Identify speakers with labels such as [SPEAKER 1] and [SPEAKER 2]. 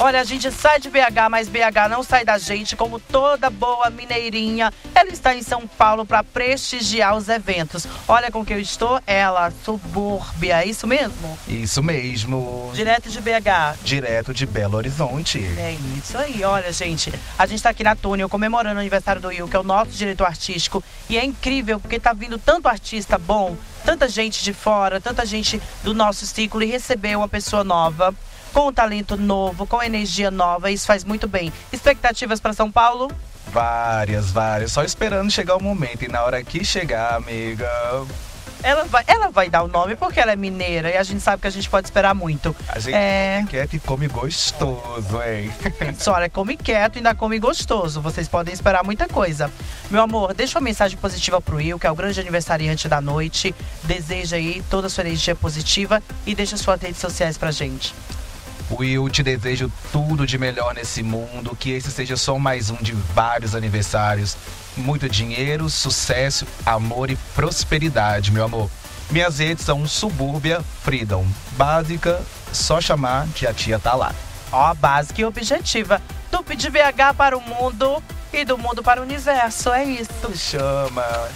[SPEAKER 1] Olha, a gente sai de BH, mas BH não sai da gente, como toda boa mineirinha. Ela está em São Paulo para prestigiar os eventos. Olha com que eu estou, ela, subúrbia, é isso mesmo?
[SPEAKER 2] Isso mesmo.
[SPEAKER 1] Direto de BH.
[SPEAKER 2] Direto de Belo Horizonte.
[SPEAKER 1] É isso aí, olha, gente. A gente está aqui na Túnel comemorando o aniversário do Will, que é o nosso diretor artístico. E é incrível, porque tá vindo tanto artista bom, tanta gente de fora, tanta gente do nosso ciclo e receber uma pessoa nova com um talento novo, com energia nova, isso faz muito bem. Expectativas para São Paulo?
[SPEAKER 2] Várias, várias. Só esperando chegar o momento. E na hora que chegar, amiga.
[SPEAKER 1] Ela vai, ela vai dar o nome porque ela é mineira e a gente sabe que a gente pode esperar muito.
[SPEAKER 2] A gente é... quieto e come gostoso, hein?
[SPEAKER 1] Olha, come quieto e ainda come gostoso. Vocês podem esperar muita coisa. Meu amor, deixa uma mensagem positiva pro Will, que é o grande aniversariante da noite. Deseja aí toda a sua energia positiva e deixa suas redes sociais pra gente.
[SPEAKER 2] Will, te desejo tudo de melhor nesse mundo, que esse seja só mais um de vários aniversários. Muito dinheiro, sucesso, amor e prosperidade, meu amor. Minhas redes são Subúrbia Freedom. Básica, só chamar que a tia tá lá.
[SPEAKER 1] Ó, básica e objetiva. Tupi de BH para o mundo e do mundo para o universo, é isso.
[SPEAKER 2] Chama.